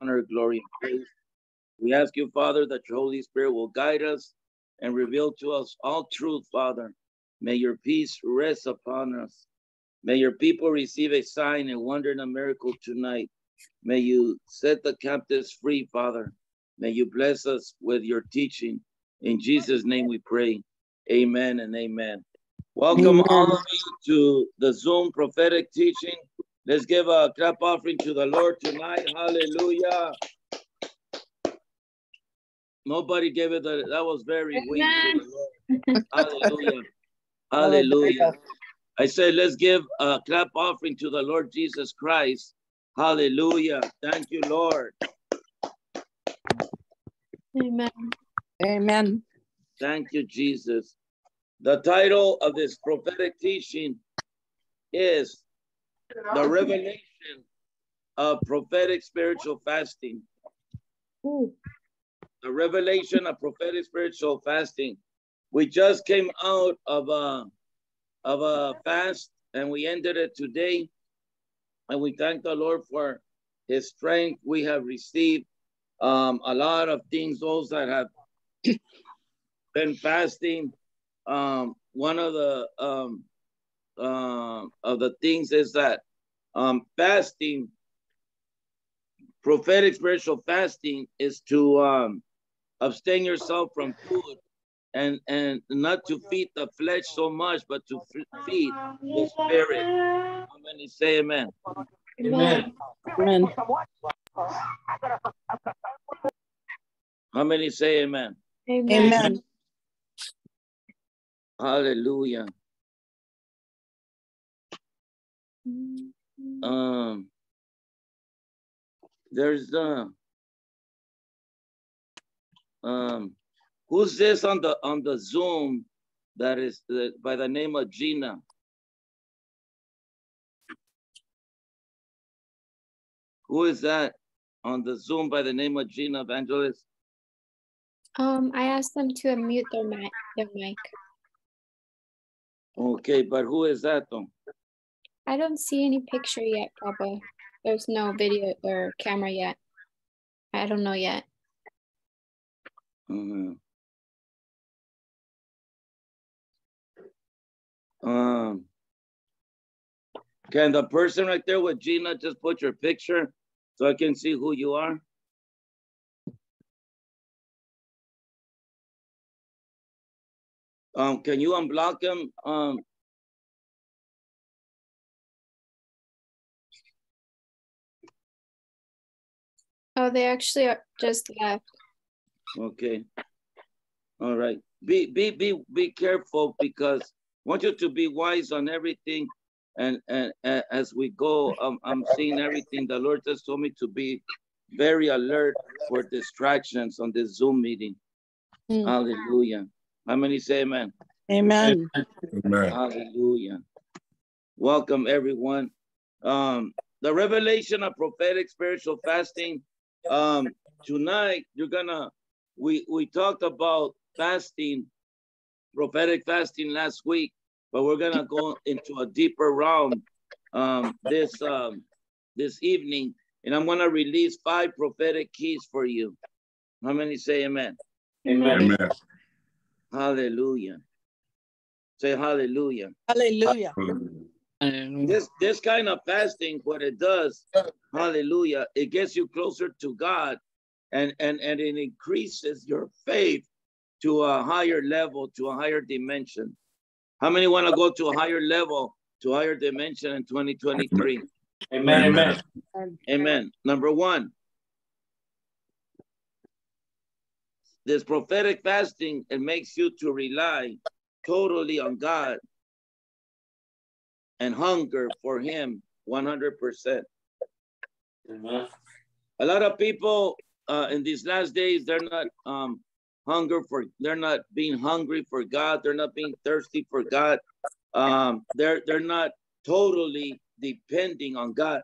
honor, glory, and praise. We ask you, Father, that your Holy Spirit will guide us and reveal to us all truth, Father. May your peace rest upon us. May your people receive a sign and wonder and a miracle tonight. May you set the captives free, Father. May you bless us with your teaching. In Jesus' name we pray. Amen and amen. Welcome amen. all of you to the Zoom prophetic teaching. Let's give a clap offering to the Lord tonight. Hallelujah. Nobody gave it. A, that was very weak. Hallelujah. Hallelujah. I say, let's give a clap offering to the Lord Jesus Christ. Hallelujah. Thank you, Lord. Amen. Amen. Thank you, Jesus. The title of this prophetic teaching is The Revelation of Prophetic Spiritual Fasting. Ooh. The revelation of prophetic spiritual fasting. We just came out of a of a fast and we ended it today. And we thank the Lord for his strength we have received. Um, a lot of things, those that have been fasting. Um, one of the um, uh, of the things is that um, fasting, prophetic spiritual fasting, is to um, abstain yourself from food and and not to feed the flesh so much, but to feed the spirit. How many say amen? Amen. Amen. How many say amen? Amen. amen. Hallelujah. Um, there's uh, um, who's this on the on the Zoom that is the, by the name of Gina? Who is that on the Zoom by the name of Gina Evangelist? Um, I asked them to unmute their mic. Their mic. Okay, but who is that though? I don't see any picture yet, Papa. There's no video or camera yet. I don't know yet. Mm -hmm. Um, can the person right there with Gina just put your picture so I can see who you are? Um, can you unblock him? Um, oh, they actually just left. Okay. All right. Be be be be careful because I want you to be wise on everything. And and, and as we go, um, I'm seeing everything. The Lord just told me to be very alert for distractions on this Zoom meeting. Mm. Hallelujah. How many say amen? Amen. Amen. Hallelujah. Welcome everyone. Um, the revelation of prophetic spiritual fasting. Um, tonight you're gonna we we talked about fasting, prophetic fasting last week, but we're gonna go into a deeper realm um, this um, this evening, and I'm gonna release five prophetic keys for you. How many say amen? Amen. amen. Hallelujah. Say hallelujah. Hallelujah. This this kind of fasting, what it does, hallelujah, it gets you closer to God and, and, and it increases your faith to a higher level, to a higher dimension. How many want to go to a higher level, to a higher dimension in 2023? Amen. Amen. Amen. Number one, this prophetic fasting, it makes you to rely totally on God and hunger for Him 100%. Amen. A lot of people uh, in these last days, they're not um, hunger for, they're not being hungry for God. They're not being thirsty for God. Um, they're they're not totally depending on God.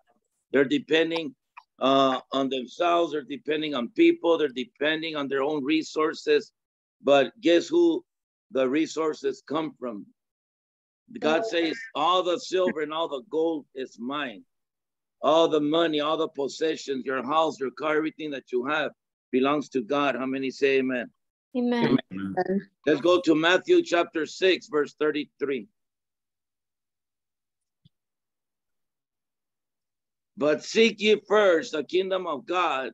They're depending uh, on themselves. They're depending on people. They're depending on their own resources. But guess who the resources come from. God says, all the silver and all the gold is mine. all the money, all the possessions, your house, your car, everything that you have belongs to God. How many say amen? Amen. Let's go to Matthew chapter 6, verse 33. But seek ye first the kingdom of God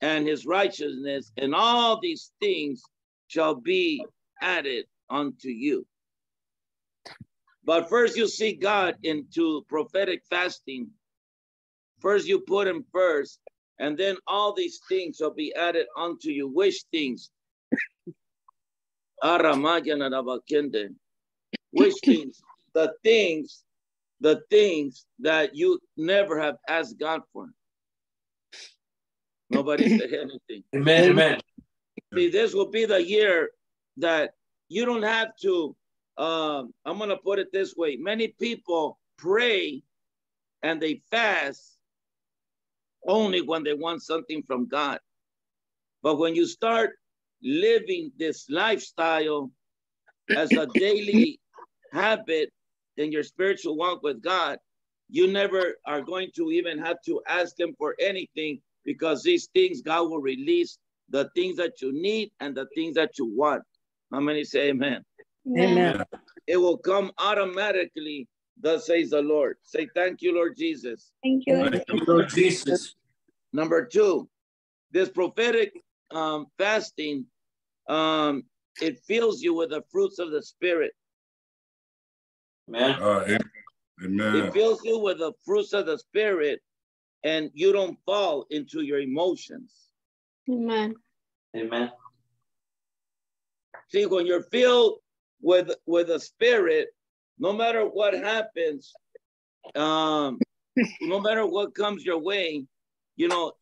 and his righteousness, and all these things shall be added unto you. But first you seek God into prophetic fasting. First you put him first, and then all these things will be added unto you. Which things? Which things? The things, the things that you never have asked God for. Nobody said anything. Amen. Amen. See, this will be the year that you don't have to. Um, I'm gonna put it this way: many people pray and they fast only when they want something from God. But when you start living this lifestyle as a daily habit in your spiritual walk with God, you never are going to even have to ask Him for anything because these things God will release the things that you need and the things that you want. How many say amen? Amen. It will come automatically, thus says the Lord. Say thank you, Lord Jesus. Thank you. Lord. Thank you, Lord Jesus. Number two, this prophetic um, fasting, um, it fills you with the fruits of the Spirit. Amen. Uh, amen. It fills you with the fruits of the Spirit, and you don't fall into your emotions. Amen. Amen. See, when you're filled with with a Spirit, no matter what happens, um, no matter what comes your way, you know,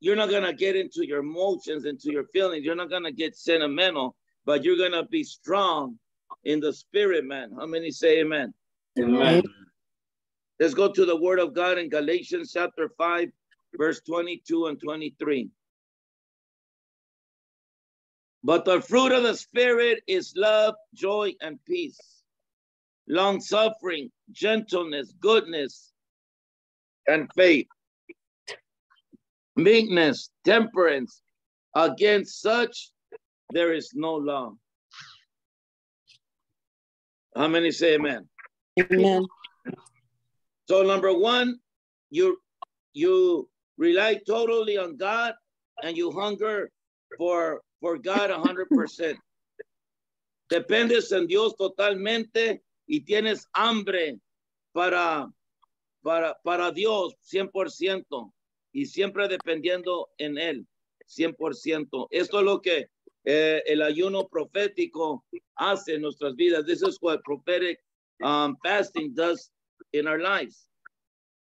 you're not gonna get into your emotions, into your feelings. You're not gonna get sentimental, but you're gonna be strong in the Spirit, man. How many say Amen? Amen. Let's go to the Word of God in Galatians chapter five, verse twenty-two and twenty-three. But the fruit of the Spirit is love, joy, and peace, long suffering, gentleness, goodness, and faith, meekness, temperance. Against such, there is no law. How many say amen? Amen. So number one, you you rely totally on God and you hunger for for God a hundred percent. Dependes en Dios totalmente y tienes hambre para para para Dios 100% y siempre dependiendo en él 100%. Esto es lo que eh, el ayuno profético hace en nuestras vidas. This is what prophetic um, fasting does in our lives.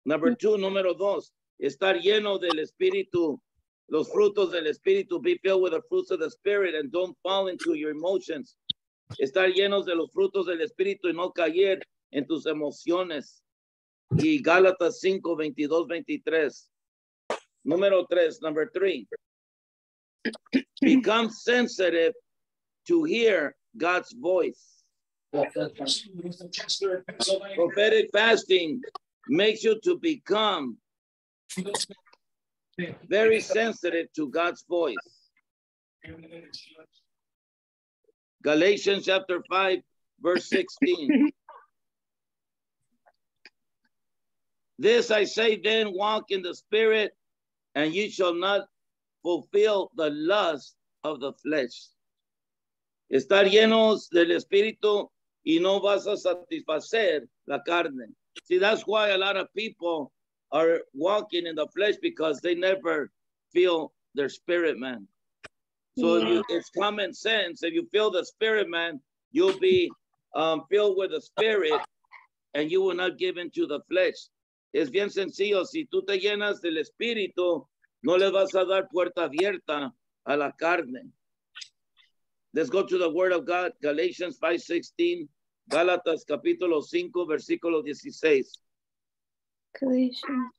Number two, número dos, estar lleno del Espíritu, los frutos del Espíritu, be filled with the fruits of the Spirit and don't fall into your emotions. Estar llenos de los frutos del Espíritu y no caer en tus emociones. Y Gálatas 5, 22, 23. Número tres, number three. Become sensitive to hear God's voice. Prophetic fasting makes you to become very sensitive to God's voice. Galatians chapter 5, verse 16. this I say then, walk in the spirit, and you shall not fulfill the lust of the flesh. Estar llenos del espíritu y no vas a satisfacer la carne. See, that's why a lot of people are walking in the flesh because they never feel their spirit man. So Yeah. you, it's common sense. If you feel the spirit man, you'll be um, filled with the spirit and you will not give into the flesh. Es bien sencillo. Si tú te llenas del espíritu, no le vas a dar puerta abierta a la carne. Let's go to the word of God, Galatians 5.16, Gálatas capítulo 5, versículo 16. Galatians.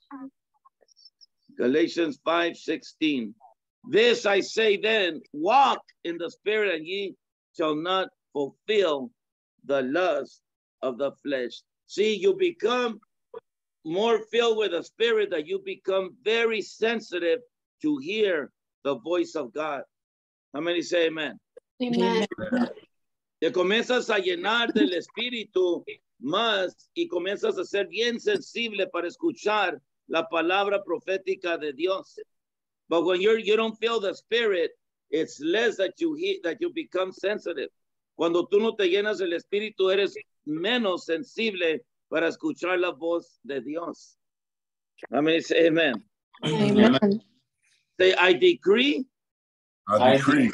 Galatians 5:16. This I say then, walk in the spirit, and ye shall not fulfill the lust of the flesh. See, you become more filled with the spirit that you become very sensitive to hear the voice of God. How many say amen? Amen. Te comienzas a llenar del espíritu más y comienzas a ser bien sensible para escuchar la palabra profética de Dios. But when you're you don't feel the spirit, it's less that you hear that you become sensitive. Cuando tú no te llenas del espíritu, eres menos sensible para escuchar la voz de Dios. Amén. Say amen. Amen. Say, I decree I decree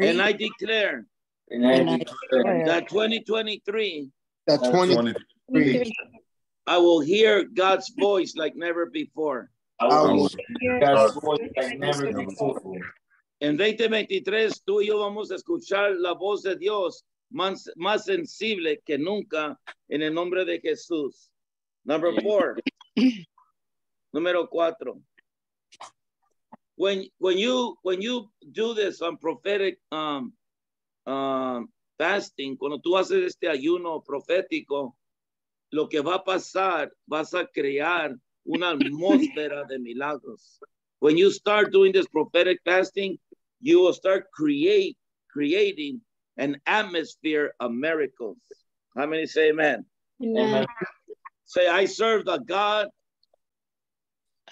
and I declare And I declare that 2023, That That's 20, 20, I will hear God's voice like never before. I I will will hear God's voice like never before. En 2023, tú y yo vamos a escuchar la voz de Dios más, más sensible que nunca en el nombre de Jesús. Number four. Número cuatro. When, when you when you do this on prophetic um, um, fasting, cuando tú haces este ayuno profético, lo que va a pasar, vas a crear una atmósfera de milagros. When you start doing this prophetic fasting, you will start create creating an atmosphere of miracles. How many say amen? Amen. Say, I serve the God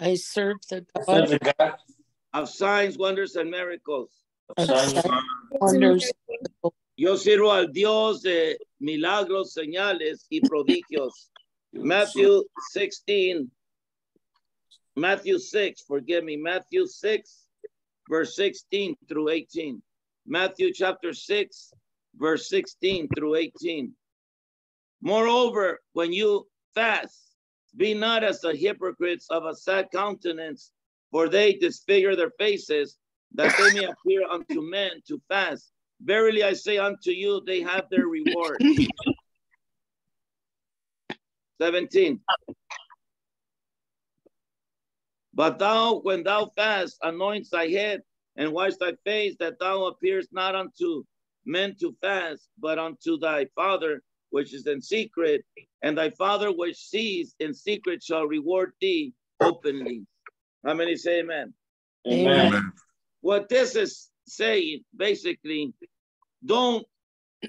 I serve the Serve God the God of signs, wonders, and miracles. of signs and wonders. Yo sirvo al Dios de milagros, señales y prodigios. Matthew 16, Matthew 6, forgive me, Matthew 6, verse 16 through 18. Matthew chapter 6, verse 16 through 18. Moreover, when you fast, be not as the hypocrites of a sad countenance, for they disfigure their faces, that they may appear unto men to fast. Verily I say unto you, they have their reward. 17. But thou, when thou fast, anoint thy head and wash thy face, that thou appearest not unto men to fast, but unto thy Father which is in secret, and thy Father which sees in secret shall reward thee openly. How many say amen? Amen. Amen. What this is saying, basically, don't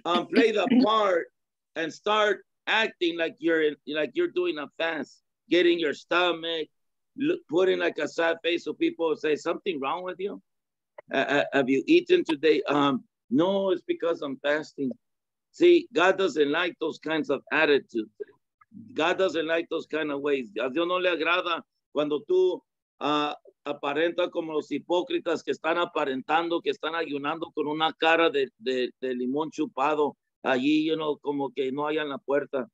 um, play the part and start acting like you're in, like you're doing a fast, getting your stomach, look, putting like a sad face so people say something wrong with you. Uh, uh, have you eaten today? Um, no, it's because I'm fasting. See, God doesn't like those kinds of attitudes. God doesn't like those kind of ways. A Dios no le agrada cuando tú ah, aparentas como los hipócritas que están aparentando, que están ayunando con una cara de, de, de limón chupado allí, you know, como que no hayan la puerta.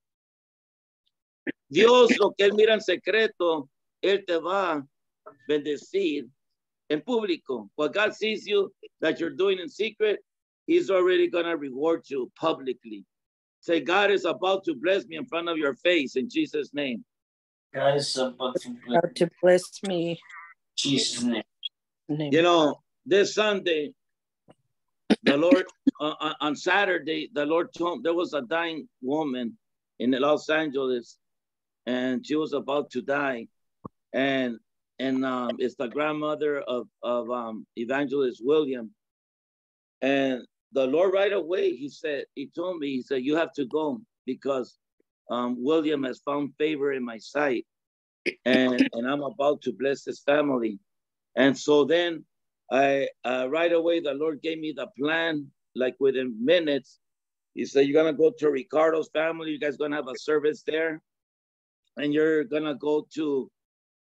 Dios, lo que Él mira en secreto, Él te va a bendecir en público. What God sees you that you're doing in secret, He's already going to reward you publicly. Say, God is about to bless me in front of your face in Jesus' name. God is about to bless me. Jesus' name. Name. You know, this Sunday, the Lord, uh, on- on Saturday, the Lord told there was a dying woman in Los Angeles, and she was about to die, and and um, it's the grandmother of of um, Evangelist William, and the Lord right away he said he told me he said you have to go because um, William has found favor in my sight, and and I'm about to bless his family, and so then I uh, right away the Lord gave me the plan like within minutes. He said you're gonna go to Ricardo's family. You guys gonna have a service there, and you're gonna go to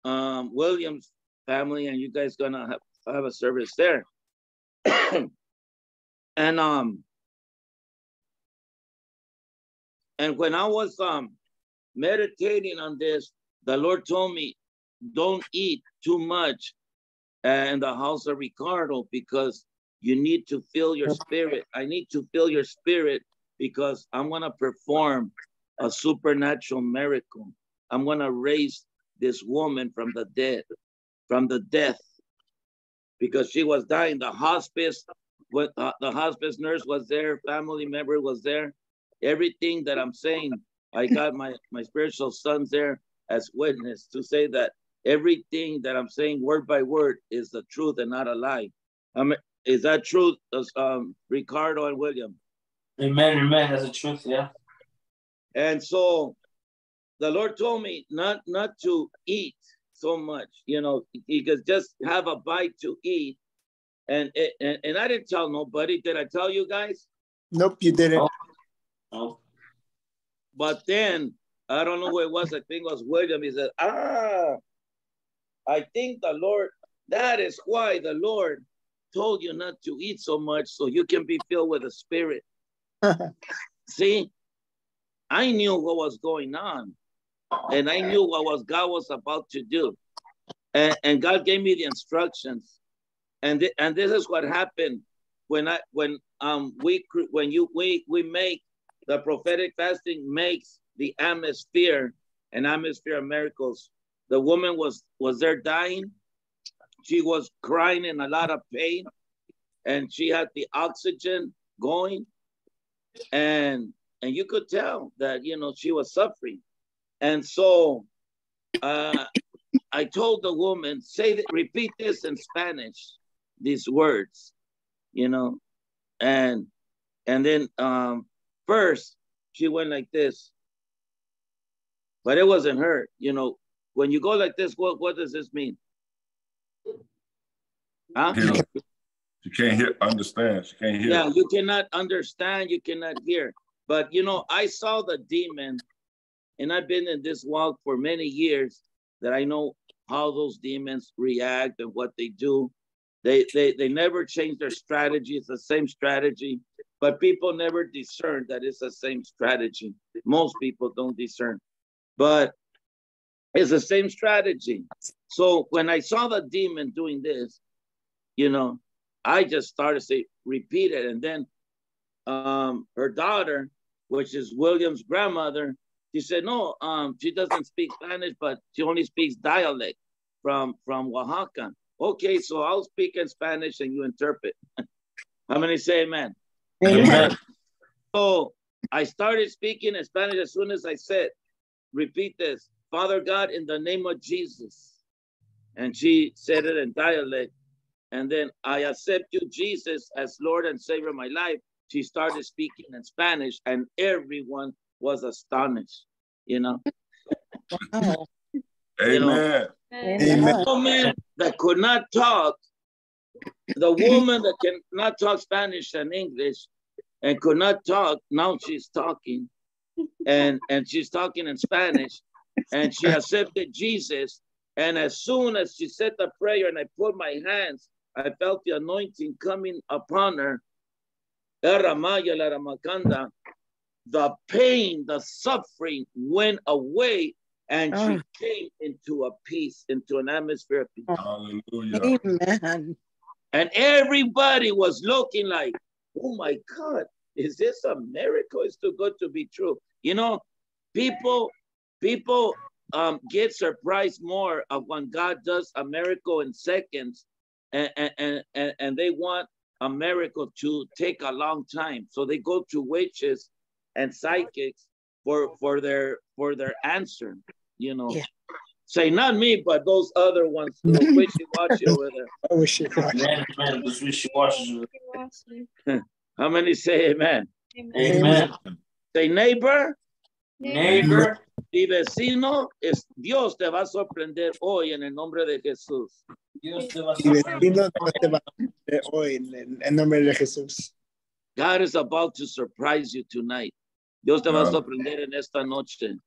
um, William's family, and you guys gonna have, have a service there. and um, and when I was um meditating on this, the Lord told me, don't eat too much uh, in the house of Ricardo because you need to fill your spirit. I need to fill your spirit because I'm gonna perform a supernatural miracle. I'm gonna raise this woman from the dead, from the death, because she was dying. The hospice, what uh, the hospice nurse was there, family member was there. Everything that I'm saying, I got my my spiritual sons there. As witness to say that everything that I'm saying word by word is the truth and not a lie. I mean, is that true, um, Ricardo and William? Amen, amen. That's the truth, yeah. And so the Lord told me not not to eat so much, you know, he could just have a bite to eat. And, and and I didn't tell nobody. Did I tell you guys? Nope, you didn't. Oh. Oh, But then I don't know who it was. I think it was William. He said, Ah, I think the Lord, that is why the Lord told you not to eat so much so you can be filled with the spirit. See, I knew what was going on, and I knew what was God was about to do, and, and God gave me the instructions, and th- and this is what happened when I when um we when you we we make the prophetic fasting makes the atmosphere an atmosphere of miracles. The woman was was there dying. She was crying in a lot of pain, and she had the oxygen going, and and you could tell that you know she was suffering, and so uh, I told the woman, say that, repeat this in Spanish, these words, you know, and and then um, first she went like this, but it wasn't her, you know. When you go like this, what what does this mean? Huh? Hear. She can't hear, understand. She can't hear. Yeah, you cannot understand, you cannot hear. But you know, I saw the demon, and I've been in this walk for many years that I know how those demons react and what they do. They they they never change their strategy. It's the same strategy, but people never discern that it's the same strategy. Most people don't discern, but it's the same strategy. So when I saw the demon doing this, you know, I just started to say, repeat it. And then um, her daughter, which is William's grandmother, she said, no, um, she doesn't speak Spanish, but she only speaks dialect from, from Oaxaca. Okay, so I'll speak in Spanish and you interpret. How many say amen? amen. So I started speaking in Spanish as soon as I said, repeat this, Father God, in the name of Jesus. And she said it in dialect. And then I accept you, Jesus, as Lord and Savior of my life. She started speaking in Spanish, and everyone was astonished. You know, Wow. you know. Amen. Amen. the woman that could not talk, the woman that cannot talk Spanish and English and could not talk, now she's talking. And and she's talking in Spanish and she accepted Jesus. And as soon as she said the prayer and I put my hands, I felt the anointing coming upon her. Eramaya la ramakanda. The pain, the suffering went away and she Ah. came into a peace, into an atmosphere of peace. Hallelujah. Amen. And everybody was looking like, oh my God, is this a miracle? It's too good to be true. You know, people, people um, get surprised more of when God does a miracle in seconds and, and, and, and they want a miracle to take a long time. So they go to witches and psychics for, for their for their answer, you know. Yeah. Say not me, but those other ones, those wishy-washy over there. I wish you could. Amen, amen. Those wishy-washes. How many say amen? Amen. Say neighbor, Neighbor, y vecino, es Dios te va a sorprender hoy en el nombre de Jesús. Dios te va a Y sorprender. vecino, Dios te va a bendecir hoy en el en nombre de Jesús. God is about to surprise you tonight. Dios te va a Wow. sorprender en esta noche.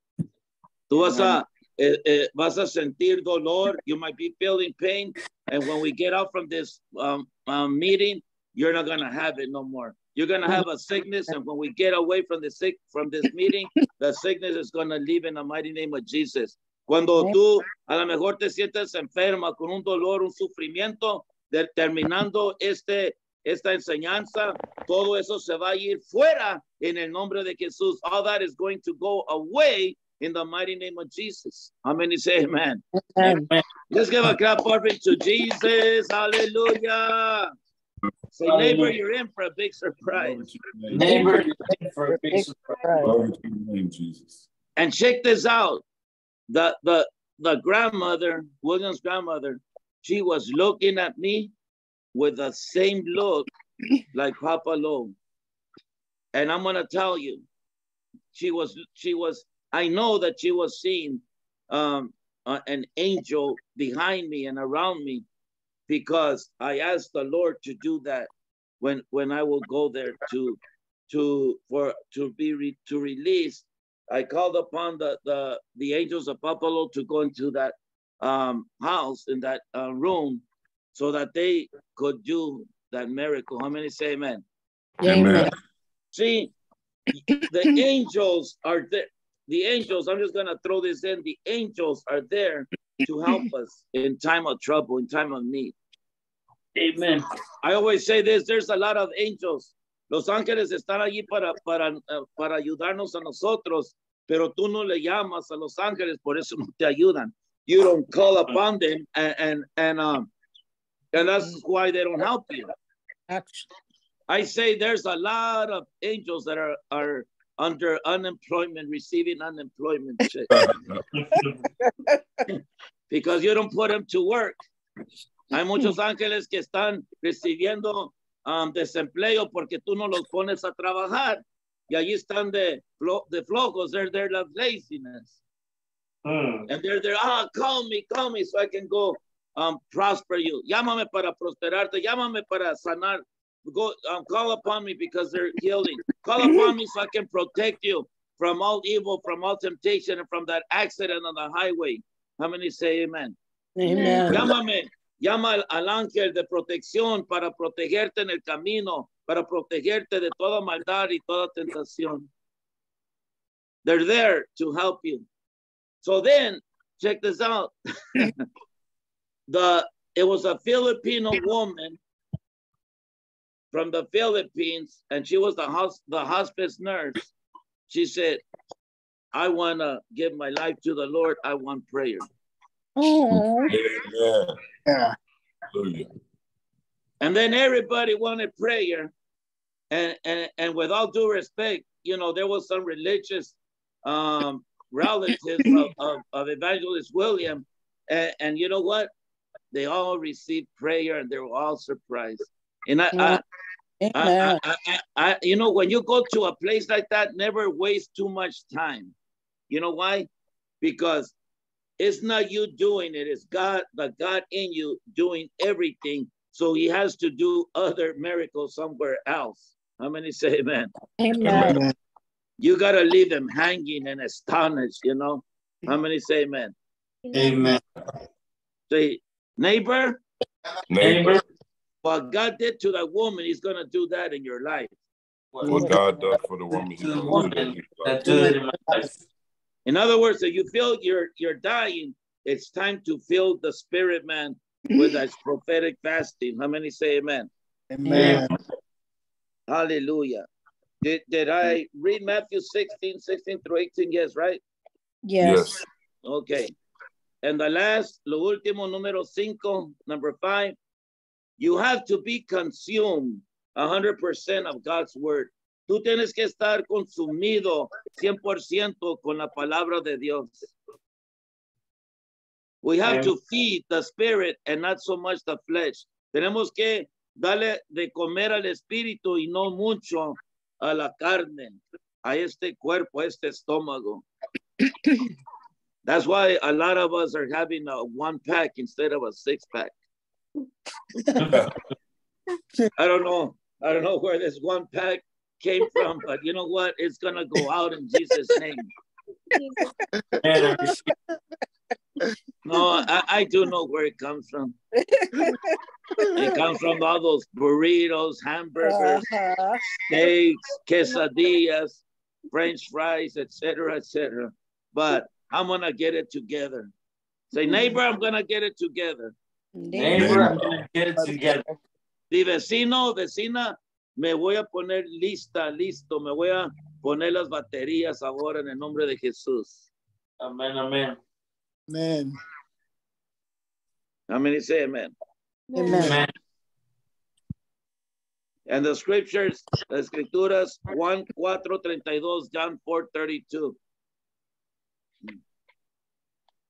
Tú vas a, eh, eh, vas a sentir dolor. You might be feeling pain. And when we get out from this um, um, meeting, you're not going to have it no more. You're going to have a sickness. And when we get away from the sick, from this meeting, the sickness is going to leave in the mighty name of Jesus. Cuando tú a lo mejor te sientes enferma con un dolor, un sufrimiento, de- terminando este, esta enseñanza, todo eso se va a ir fuera en el nombre de Jesús. All that is going to go away in the mighty name of Jesus. How many say amen? Amen. Let's give a clap offering to Jesus. Hallelujah. Say, Hallelujah. neighbor, you're in for a big surprise. Glory to your name. Neighbor, you're in for a big surprise. Glory to your name, Jesus. And check this out. the the the grandmother, William's grandmother, she was looking at me with the same look like Papa Lo. And I'm gonna tell you, she was she was. I know that she was seeing um, uh, an angel behind me and around me because I asked the Lord to do that when when I will go there to to for to be re, to release. I called upon the the the angels of Papalo to go into that um, house in that uh, room so that they could do that miracle. How many say amen? Amen. See, the angels are there. The angels, I'm just gonna throw this in. The angels are there to help us in time of trouble, in time of need. Amen. I always say this, there's a lot of angels. Los ángeles están allí para, para, para ayudarnos a nosotros, pero tú no le llamas a los ángeles, por eso no te ayudan. You don't call upon them and, and, and, um, and that's why they don't help you. Actually, I say there's a lot of angels that are, are under unemployment, receiving unemployment check because you don't put them to work. Hay muchos ángeles que están recibiendo um, desempleo porque tú no los pones a trabajar y allí están de, flo de flojos. They're there of laziness. Mm. And they're there, ah, call me, call me so I can go um, prosper you. Llámame para prosperarte, llámame para sanar. Go, um, call upon me because they're healing. Call upon me so I can protect you from all evil, from all temptation, and from that accident on the highway. How many say amen? amen. Llámame, llama al, al ángel de protección para protegerte en el camino, para protegerte de toda maldad y toda tentación. They're there to help you. So then, check this out. the it was a Filipino woman from the Philippines, and she was the hos the hospice nurse. She said, "I want to give my life to the Lord. I want prayer." Oh, Amen. Yeah. Hallelujah. And then everybody wanted prayer. And, and, and with all due respect, you know, there was some religious um, relatives of, of, of Evangelist William. And, and you know what? They all received prayer and they were all surprised. And I, I, I, amen. I, I, I, you know, when you go to a place like that, never waste too much time. You know why? Because it's not you doing it, it's God, the God in you doing everything. So he has to do other miracles somewhere else. How many say amen? Amen. Amen. You got to leave them hanging and astonished, you know? How many say amen? Amen. Say, neighbor, Neighbor, what God did to that woman, he's going to do that in your life. what God does for the woman, To the He will do that. that it in my life. In other words, if you feel you're you're dying, it's time to fill the spirit man with that prophetic fasting. How many say amen? Amen. Hallelujah. Did, did I read Matthew 16, 16 through 18? Yes, right? Yes. Okay. And the last, lo último, número cinco, number five, you have to be consumed 100% of God's word. Tú tienes que estar consumido 100% con la palabra de Dios. We have to feed the spirit and not so much the flesh. Tenemos que darle de comer al espíritu y no mucho a la carne, a este cuerpo, a este estómago. That's why a lot of us are having a one pack instead of a six pack. I don't know. I don't know where this one pack came from, but you know what? It's gonna go out in Jesus' name. Man, I No, I, I do know where it comes from. It comes from all those burritos, hamburgers, Uh-huh. steaks, quesadillas, French fries, etc., etc. But I'm gonna get it together. Say, neighbor, I'm gonna get it together. neighbor, I'm gonna get it together. Di vecino, vecina, me voy a poner lista, listo, me voy a poner las baterías ahora en el nombre de Jesús. Amen, amen. Amen. How many say amen? Amen. Amen. And the scriptures, las escrituras, Juan 4:32, John 4:32.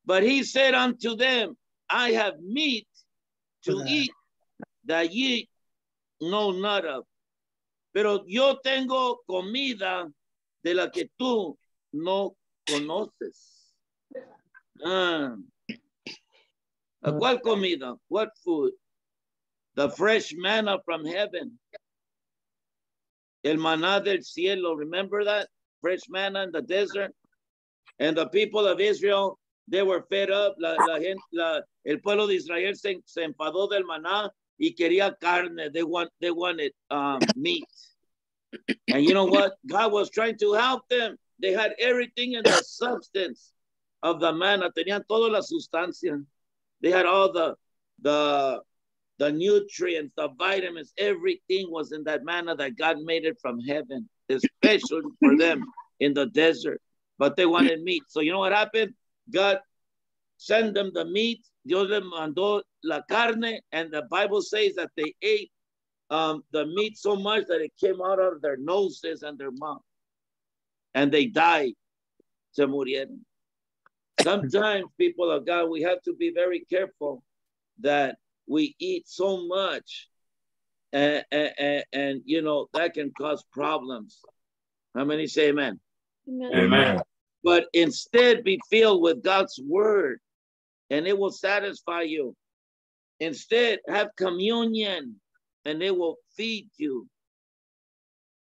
But he said unto them, I have meat to eat that ye know not of. Pero yo tengo comida de la que tú no conoces. Ah. ¿A ¿Cuál comida? What food? The fresh manna from heaven. El maná del cielo. Remember that? Fresh manna in the desert. And the people of Israel, they were fed up. La, la gen- la- el pueblo de Israel se, se enfadó del maná y quería carne. They, want, they wanted um, meat. And you know what? God was trying to help them. They had everything in the substance of the manna. Tenían toda la sustancia. They had all the the the nutrients, the vitamins, everything was in that manna that God made it from heaven, especially for them in the desert. But they wanted meat. So you know what happened? God sent them the meat. Dios les mandó la carne, and the Bible says that they ate um, the meat so much that it came out of their noses and their mouth. And they died. Se murieron. Sometimes, people of God, we have to be very careful that we eat so much and, and, and you know, that can cause problems. How many say amen? Amen. Amen. But instead be filled with God's word and it will satisfy you. Instead, have communion and it will feed you.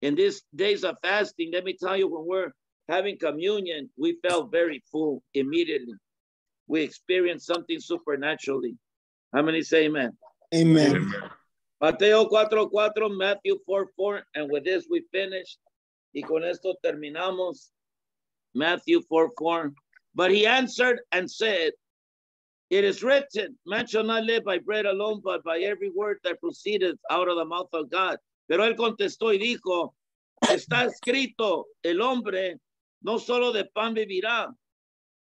In these days of fasting, let me tell you, when we're having communion, we felt very full immediately. We experienced something supernaturally. How many say amen? Amen. Amen. Mateo 4, 4, Matthew 4, 4, and with this we finish. Y con esto terminamos. Matthew 4, 4. But he answered and said, It is written, man shall not live by bread alone, but by every word that proceedeth out of the mouth of God. Pero él contestó y dijo, está escrito, el hombre no solo de pan vivirá,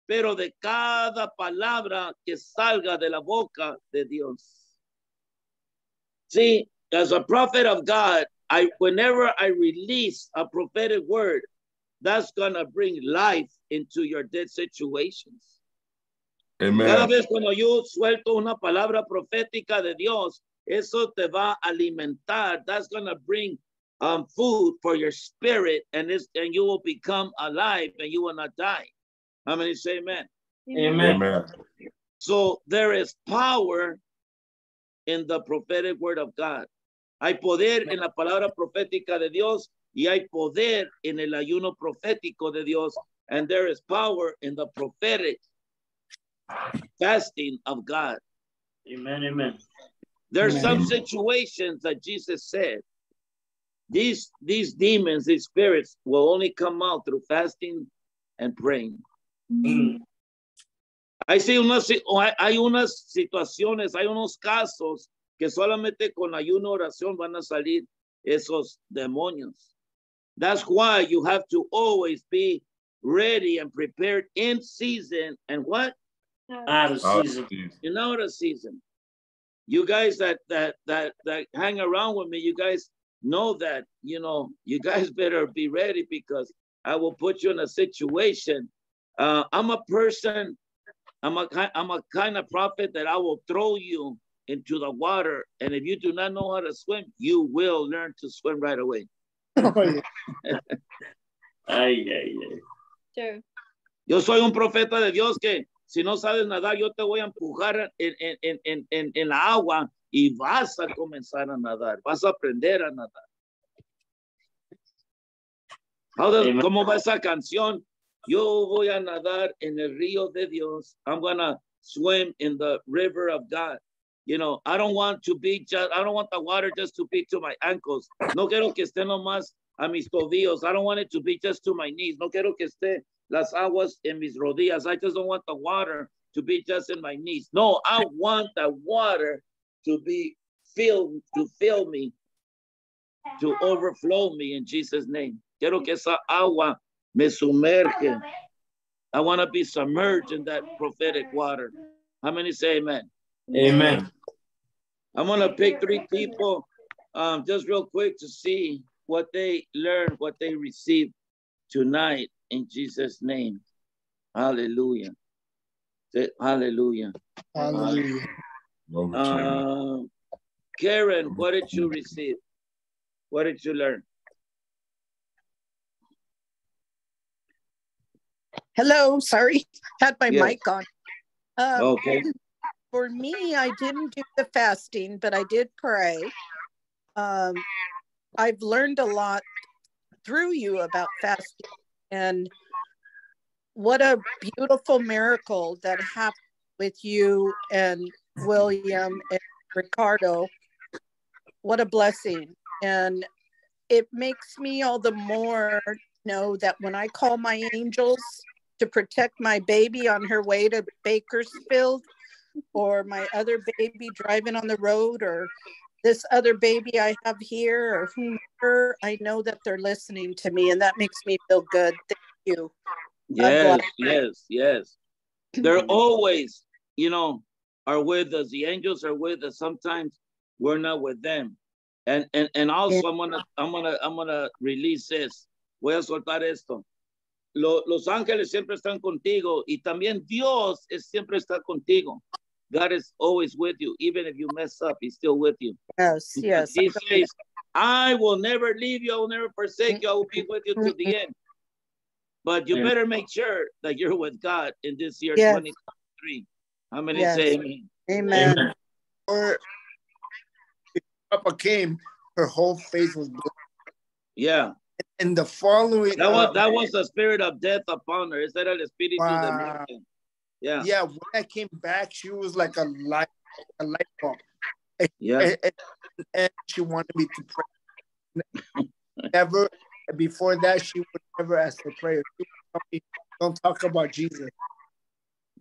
pero de cada palabra que salga de la boca de Dios. See, as a prophet of God, I whenever I release a prophetic word, that's gonna bring life into your dead situations. Cada Amen. vez cuando yo suelto una palabra profética de Dios, eso te va a alimentar. That's gonna bring um, food for your spirit, and this and you will become alive, and you will not die. How many say amen? Amen. Amen. So there is power in the prophetic word of God. Hay poder en la palabra profética de Dios y hay poder en el ayuno profético de Dios. And there is power in the prophetic fasting of God. Amen. Amen. There are some situations that Jesus said, these, these demons, these spirits will only come out through fasting and praying. Mm. Hay, sí unas, hay, hay unas situaciones, hay unos casos que solamente con ayuno oración van a salir esos demonios. That's why you have to always be ready and prepared in season and what? Out of season. season. In out of season. You guys that that that that hang around with me, you guys know that, you know, you guys better be ready because I will put you in a situation. Uh, I'm a person I'm a kind, I'm a kind of prophet that I will throw you into the water, and if you do not know how to swim, you will learn to swim right away. Oye, Ay, ay, ay. Sure. Yo soy un profeta de Dios que si no sabes nadar, yo te voy a empujar en, en, en, en, en, en la agua y vas a comenzar a nadar, vas a aprender a nadar. Does-. ¿Cómo va esa canción? Yo voy a nadar en el río de Dios. I'm gonna swim in the river of God. You know, I don't want to be just, I don't want the water just to be to my ankles. No quiero que esté nomás a mis tobillos. I don't want it to be just to my knees. No quiero que esté las aguas en mis rodillas. I just don't want the water to be just in my knees. No, I want the water to be filled, to fill me, to overflow me in Jesus' name. Quiero que esa agua me sumerge. I want to be submerged in that prophetic water. How many say amen? Amen. I'm gonna pick three people, um, just real quick to see what they learned, what they received tonight in Jesus' name. Hallelujah. Sí, Hallelujah. Hallelujah. Glory to you. Uh, Karen, what did you receive? What did you learn? Hello, sorry, had my Yes. mic on. Um, Okay. for me, I didn't do the fasting, but I did pray. Um, I've learned a lot through you about fasting and what a beautiful miracle that happened with you and William and Ricardo. What a blessing. And it makes me all the more know that when I call my angels to protect my baby on her way to Bakersfield, or my other baby driving on the road, or this other baby I have here, or whomever, I know that they're listening to me, and that makes me feel good. Thank you. Yes, yes, yes. They're always, you know, are with us. The angels are with us. Sometimes we're not with them. And and and also I'm gonna I'm gonna I'm gonna release this. Voy a soltar esto. Lo- los ángeles siempre están contigo y también Dios es, siempre está contigo. God is always with you. Even if you mess up, he's still with you. Yes, yes. He says, I will never leave you, I will never forsake you, I will be with you to the end. But you Yeah. better make sure that you're with God in this year Yes. 2023. How many Yes. say amen? Amen. Amen. Or if Papa came, her whole face was black. Yeah. And the following That was uh, that was the spirit of death upon her. Ese era el espíritu de Wow. muerte. Yeah. yeah, when I came back, she was like a light, a light bulb. Yeah. And, and- and she wanted me to pray. Never before that, she would never ask for prayer. She would tell me, Don't talk about Jesus.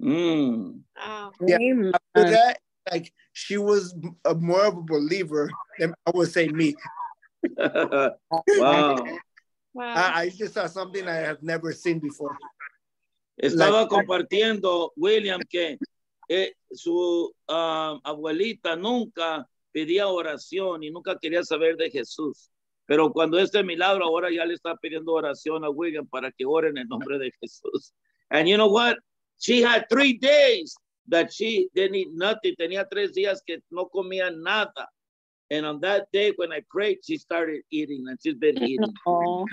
Mm. Wow. Yeah. Amen. After that, like she was a more of a believer than I would say me. wow. Wow. I, I just saw something I have never seen before. Estaba compartiendo, William, que eh, su ah, abuelita nunca pedía oración y nunca quería saber de Jesús. Pero cuando este milagro ahora ya le está pidiendo oración a William para que ore en el nombre de Jesús. And you know what? She had three days that she didn't eat nothing. Tenía tres días que no comía nada. And on that day when I prayed, she started eating and she's been eating. Oh,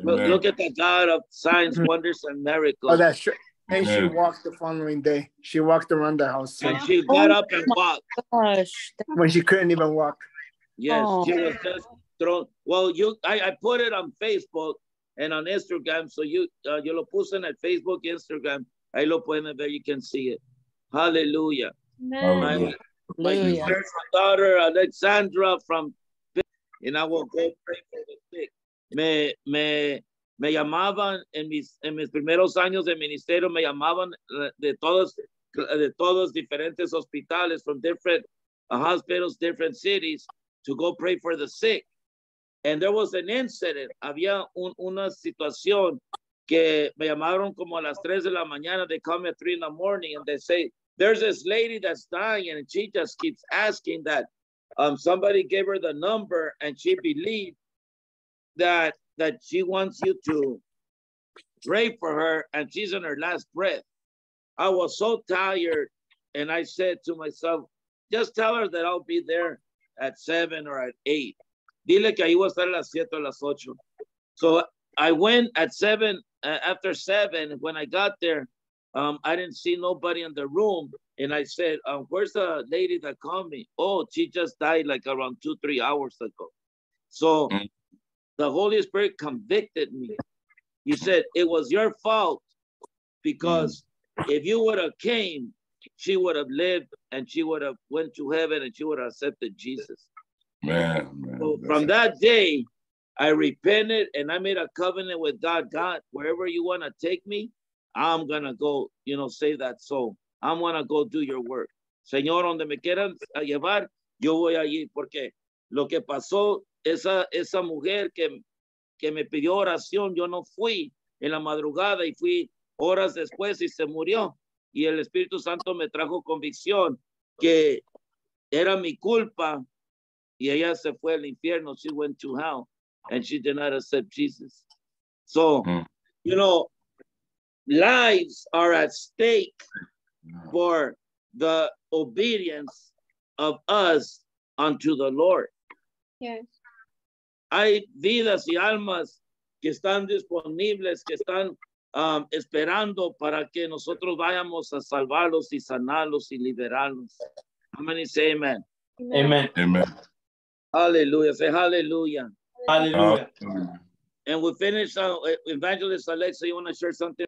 Look, look at the God of signs, wonders, and miracles. Oh, that's true. And she walked the following day. She walked around the house And she got up and walked. gosh. when she couldn't even walk. Yes, Oh. she was just thrown. Well, you, I, I put it on Facebook and on Instagram. So you, uh, yo lo puse en el Facebook, Instagram. Ahí lo pueden ver. You can see it. Hallelujah. Amen. Hallelujah. My Hallelujah. spiritual daughter Alexandra from, and I will go pray for the sick. Me, me, me llamaban en mis, en mis primeros años de ministerio, me llamaban eh, de todos, de todos diferentes hospitales, from different uh, hospitals, different cities, to go pray for the sick. And there was an incident, había un, una situación que me llamaron como a las 3 de la mañana, they come at 3 in the morning and they say, there's this lady that's dying and she just keeps asking that um, somebody gave her the number and she believed that that she wants you to pray for her and she's in her last breath. I was so tired and I said to myself, just tell her that I'll be there at seven or at eight. Dile que ahí voy a estar a las siete o las ocho. So I went at seven, uh, after seven, when I got there, um, I didn't see nobody in the room. And I said, um, where's the lady that called me? Oh, she just died like around two, three hours ago. So Mm. The Holy Spirit convicted me. He said, it was your fault because mm. if you would have came, she would have lived and she would have went to heaven and she would have accepted Jesus. Man, man. So from that day, I repented and I made a covenant with God. God, wherever you want to take me, I'm gonna go, you know, save that soul. I'm gonna go do your work. Señor, donde me quieran uh, llevar, yo voy allí, porque lo que pasó, esa, esa mujer que, que me pidió oración, yo no fui en la madrugada y fui horas después y se murió. Y el Espíritu Santo me trajo convicción que era mi culpa y ella se fue al infierno. She went to hell and she did not accept Jesus. So, Mm. you know, lives are at stake for the obedience of us unto the Lord. Yes. Hay vidas y almas que están disponibles, que están um, esperando para que nosotros vayamos a salvarlos y sanarlos y liberarlos. How many say amen? Amen. Amen. Hallelujah. Say hallelujah. Hallelujah. Hallelujah. And we finish, uh, Evangelist Alexa, you want to share something?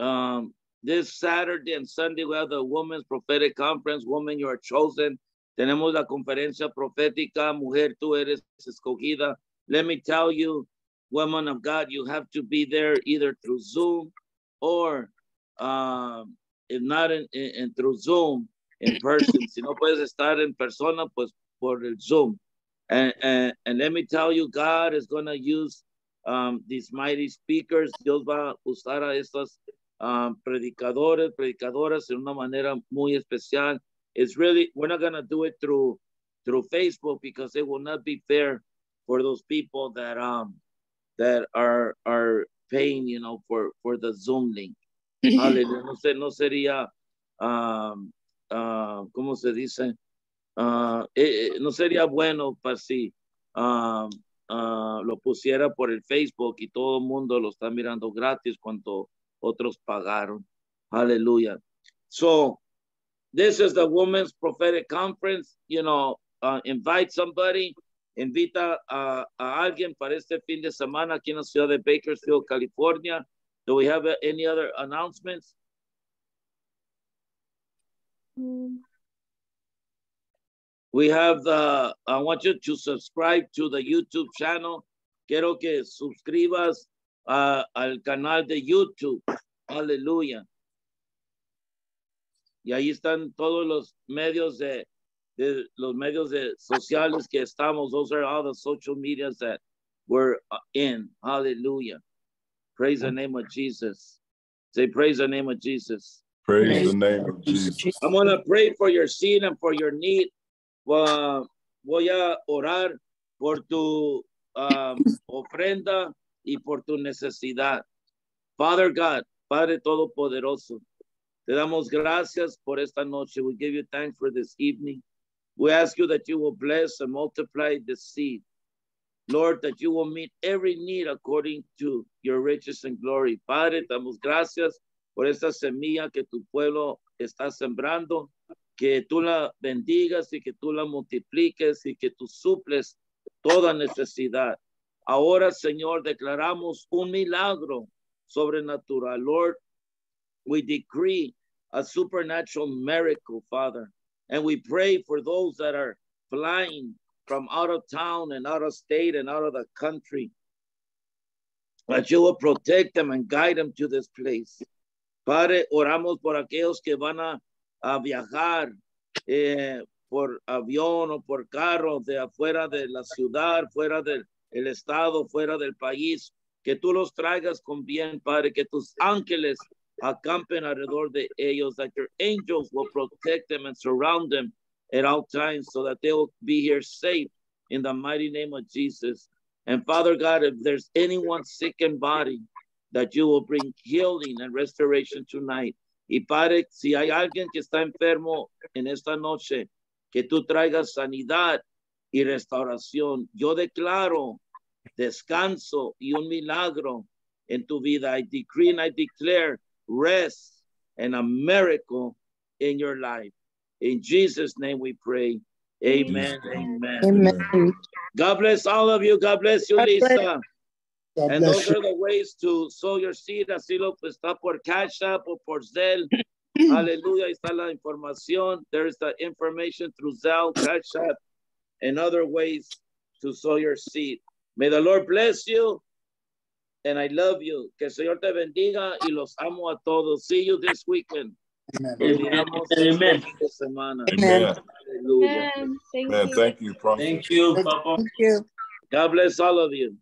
Um, this Saturday and Sunday, we have the Women's Prophetic Conference, Women, You Are Chosen. Tenemos la conferencia profética, Mujer, tú eres escogida. Let me tell you, women of God, you have to be there either through Zoom or, um, if not in, in, in through Zoom, in person. si no puedes estar en persona, pues por el Zoom. And, and, and let me tell you, God is going to use um, these mighty speakers. Dios va a usar a estos um, predicadores, predicadoras en una manera muy especial. It's really, we're not to do it through through Facebook because it will not be fair for those people that um that are are paying, you know, for for the Zoom link. Hallelujah. No, sé, no sería, um, uh, ¿cómo se dice? Uh, eh, eh, no sería bueno para si um, uh, lo pusiera por el Facebook y todo el mundo lo está mirando gratis cuando otros pagaron. Hallelujah. So, this is the Women's Prophetic Conference. You know, uh, invite somebody, invita a, a alguien para este fin de semana aquí en la ciudad de Bakersfield, California. Do we have uh, any other announcements? Mm, We have the, I want you to subscribe to the YouTube channel. Quiero que suscribas a- al canal de YouTube. Aleluya. Y ahí están todos los medios de, de los medios de sociales que estamos. Those are all the social medias that we're uh, in. Hallelujah. Praise the name of Jesus. Say, praise the name of Jesus. Praise the name of Jesus. I'm gonna pray for your seed and for your need. Voy a orar por tu um, ofrenda y por tu necesidad. Father God, Padre Todopoderoso, te damos gracias por esta noche. We give you thanks for this evening. We ask you that you will bless and multiply the seed. Lord, that you will meet every need according to your riches and glory. Padre, damos gracias por esta semilla que tu pueblo está sembrando, que tú la bendigas y que tú la multipliques y que tú suples toda necesidad. Ahora, Señor, declaramos un milagro sobrenatural. Lord, we decree a supernatural miracle, Father, and we pray for those that are flying from out of town and out of state and out of the country, that you will protect them and guide them to this place. Padre, oramos por aquellos que van a, a viajar eh, por avión o por carro de afuera de la ciudad, fuera del el estado, fuera del país, que tú los traigas con bien, Padre, que tus ángeles acampen alrededor de ellos, that your angels will protect them and surround them at all times so that they will be here safe in the mighty name of Jesus. And Father God, if there's anyone sick in body, that you will bring healing and restoration tonight. Y Padre, si hay alguien que está enfermo en esta noche, que tú traigas sanidad y restauración. Yo declaro descanso y un milagro en tu vida. I decree and I declare rest and a miracle in your life. In Jesus' name we pray. Amen. Amen. Amen. God bless all of you. God bless you, God bless- Lisa. God And bless those you. are the ways to sow your seed. Así lo pues, está por Cash App o por Zelle. Aleluya. Ahí está la información. There's the information through Zelle, Cash App, and other ways to sow your seed. May the Lord bless you. And I love you. Que el Señor te bendiga y los amo a todos. See you this weekend. Amen. Nos miramos Amen. este fin de semana. Amen. Aleluya. Amen. Thank Man, you. thank you, Prophet. Thank you, Papa. Thank you. God bless all of you.